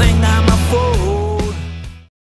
something that